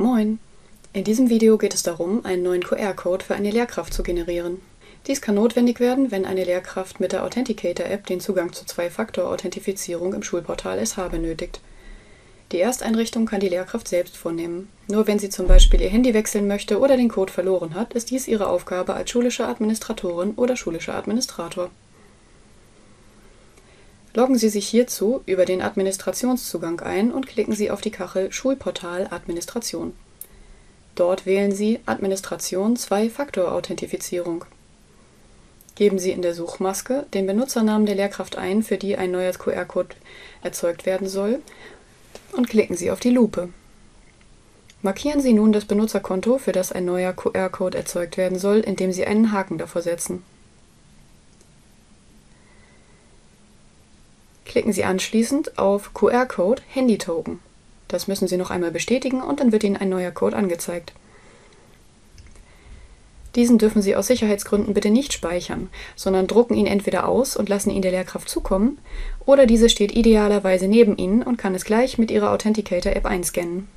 Moin! In diesem Video geht es darum, einen neuen QR-Code für eine Lehrkraft zu generieren. Dies kann notwendig werden, wenn eine Lehrkraft mit der Authenticator-App den Zugang zur Zwei-Faktor-Authentifizierung im Schulportal SH benötigt. Die Ersteinrichtung kann die Lehrkraft selbst vornehmen. Nur wenn sie zum Beispiel ihr Handy wechseln möchte oder den Code verloren hat, ist dies ihre Aufgabe als schulische Administratorin oder schulischer Administrator. Loggen Sie sich hierzu über den Administrationszugang ein und klicken Sie auf die Kachel Schulportal Administration. Dort wählen Sie Administration Zwei-Faktor-Authentifizierung. Geben Sie in der Suchmaske den Benutzernamen der Lehrkraft ein, für die ein neuer QR-Code erzeugt werden soll, und klicken Sie auf die Lupe. Markieren Sie nun das Benutzerkonto, für das ein neuer QR-Code erzeugt werden soll, indem Sie einen Haken davor setzen. Klicken Sie anschließend auf QR-Code Handy-Token. Das müssen Sie noch einmal bestätigen und dann wird Ihnen ein neuer Code angezeigt. Diesen dürfen Sie aus Sicherheitsgründen bitte nicht speichern, sondern drucken ihn entweder aus und lassen ihn der Lehrkraft zukommen, oder diese steht idealerweise neben Ihnen und kann es gleich mit Ihrer Authenticator-App einscannen